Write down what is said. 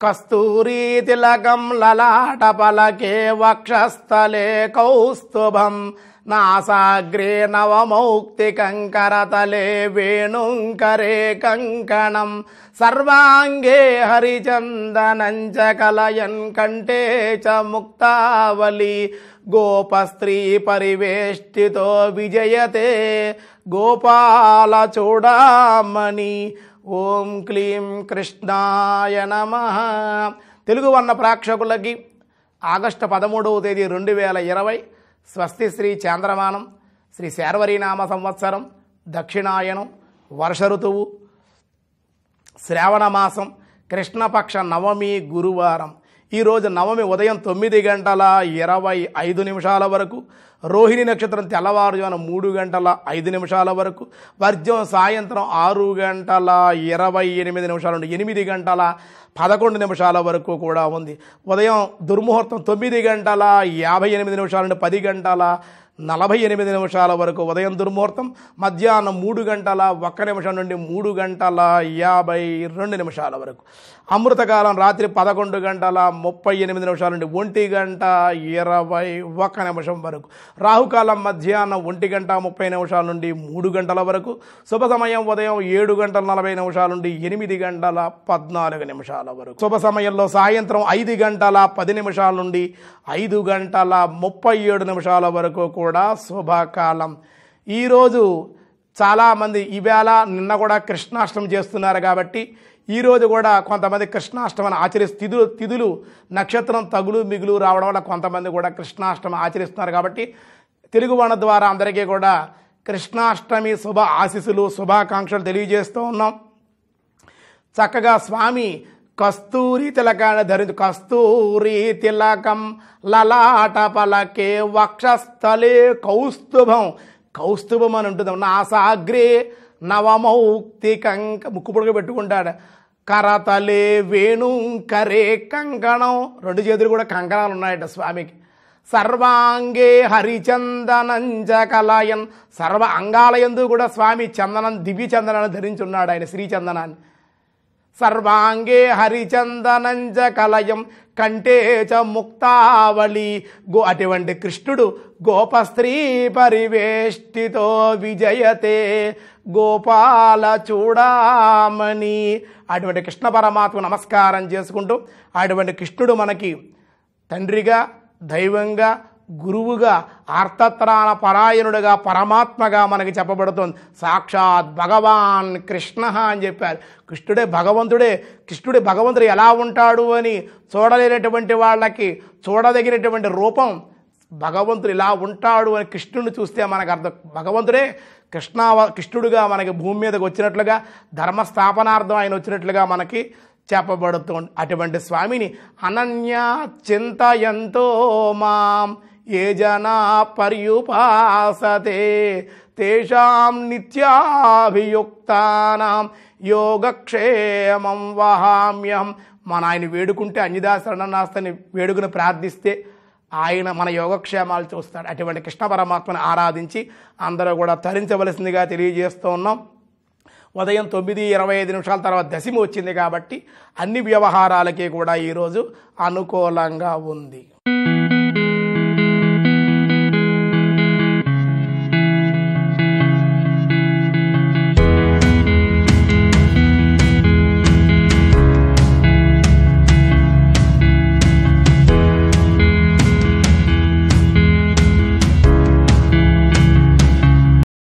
కస్తూరీ తిలకం లలాట పలకే వక్షస్థలే కౌస్తుభం. నాసాగ్రే నవమౌక్తి కంకరతలే వేణుంకరే కంకణం. సర్వాంగే హరిచందనంచ కలయన్ కంటే చ ముక్తావలి గోపస్త్రీ పరివేష్టితో విజయతే గోపాల చూడామణి ఓం క్లీం కృష్ణాయ నమ. తెలుగు వర్ణ ప్రేక్షకులకి ఆగస్టు పదమూడవ తేదీ రెండు వేల ఇరవై స్వస్తి శ్రీ చాంద్రమానం శ్రీ శార్వరీనామ సంవత్సరం దక్షిణాయనం వర్ష ఋతువు శ్రావణ మాసం కృష్ణపక్ష నవమి గురువారం. ఈరోజు నవమి ఉదయం తొమ్మిది గంటల ఇరవై ఐదు నిమిషాల వరకు రోహిణి నక్షత్రం తెల్లవారుజామున మూడు గంటల ఐదు నిమిషాల వరకు వర్జం సాయంత్రం ఆరు గంటల ఇరవై ఎనిమిది నిమిషాల నుండి ఎనిమిది గంటల పదకొండు నిమిషాల వరకు కూడా ఉంది. ఉదయం దుర్ముహూర్తం తొమ్మిది గంటల యాభై ఎనిమిది నిమిషాల నుండి పది గంటల నలభై ఎనిమిది నిమిషాల వరకు ఉదయం దుర్ముహూర్తం మధ్యాహ్నం మూడు గంటల ఒక్క నిమిషం నుండి మూడు గంటల యాభై రెండు నిమిషాల వరకు. అమృతకాలం రాత్రి పదకొండు గంటల ముప్పై ఎనిమిది నిమిషాల నుండి ఒంటి గంట ఇరవై ఒక్క నిమిషం వరకు. రాహుకాలం మధ్యాహ్నం ఒంటి గంట ముప్పై నిమిషాల నుండి మూడు గంటల వరకు. శుభ సమయం ఉదయం ఏడు గంటల నలభై నిమిషాల నుండి ఎనిమిది గంటల పద్నాలుగు నిమిషాల వరకు. శుభ సమయంలో సాయంత్రం ఐదు గంటల పది నిమిషాల నుండి ఐదు గంటల ముప్పై ఏడు నిమిషాల వరకు కూడా కూడా శుభకాలం. ఈరోజు చాలామంది ఈవేళ నిన్న కూడా కృష్ణాష్టమి చేస్తున్నారు కాబట్టి ఈరోజు కూడా కొంతమంది కృష్ణాష్టమిని ఆచరిస్తూ తిథులు తిథులు నక్షత్రం తగులు మిగులు రావడం వల్ల కొంతమంది కూడా కృష్ణాష్టమి ఆచరిస్తున్నారు కాబట్టి తెలుగు వాణ ద్వారా అందరికీ కూడా కృష్ణాష్టమి శుభ ఆశీస్సులు శుభాకాంక్షలు తెలియజేస్తూ ఉన్నాం. చక్కగా స్వామి కస్తూరి తిలకాన్ని ధరించు కస్తూరి తిలకం లలాట పలకే వక్షస్థలే కౌస్తుభం. కౌస్తుభం అని ఉంటుంది. నాసాగ్రే నవమౌక్తి కంక ముక్కు పొడుగు పెట్టుకుంటాడు. కరతలే వేణు కరే కంకణం. రెండు చేతులు కూడా కంకణాలు ఉన్నాయట స్వామికి. సర్వాంగే హరిచందనంజ కలయన్ సర్వ అంగాలయందు కూడా స్వామి చందనం దివ్య చందనాన్ని ధరించి ఉన్నాడు ఆయన శ్రీచందనాన్ని. సర్వాంగే హరిచందనంజ కలయం కంటే చ ముక్తావళి గో అటువంటి కృష్ణుడు గోపస్త్రీ పరివేష్టితో విజయతే గోపాల చూడామణి అటువంటి కృష్ణ పరమాత్మ నమస్కారం చేసుకుంటూ అటువంటి కృష్ణుడు మనకి తండ్రిగా దైవంగా గురువుగా అర్థత్రాణ పరాయణుడుగా పరమాత్మగా మనకి చెప్పబడుతుంది. సాక్షాత్ భగవాన్ కృష్ణ అని చెప్పారు. కృష్ణుడే భగవంతుడే. కృష్ణుడే భగవంతుడు ఎలా ఉంటాడు అని చూడలేనటువంటి వాళ్ళకి చూడదగినటువంటి రూపం భగవంతుడు ఇలా ఉంటాడు అని కృష్ణుడిని చూస్తే మనకు అర్థం. భగవంతుడే కృష్ణ కృష్ణుడుగా మనకి భూమి మీదకి వచ్చినట్లుగా ధర్మస్థాపనార్థం ఆయన వచ్చినట్లుగా మనకి చెప్పబడుతుంది. అటువంటి స్వామిని అనన్య చింతయంతో మాం ఏ జనా పర్యుపాసతే? తేషాం నిత్యాభియుక్తానాం యోగక్షేమం వహామ్యం మన ఆయన వేడుకుంటే అన్యదాశరణాస్తని వేడుకుని ప్రార్థిస్తే ఆయన మన యోగక్షేమాలు చూస్తాడు. అటువంటి కృష్ణ పరమాత్మను ఆరాధించి అందరూ కూడా తరించవలసిందిగా తెలియజేస్తూ ఉన్నాం. ఉదయం తొమ్మిది ఇరవై ఐదు నిమిషాల తర్వాత దశమి వచ్చింది కాబట్టి అన్ని వ్యవహారాలకి కూడా ఈరోజు అనుకూలంగా ఉంది.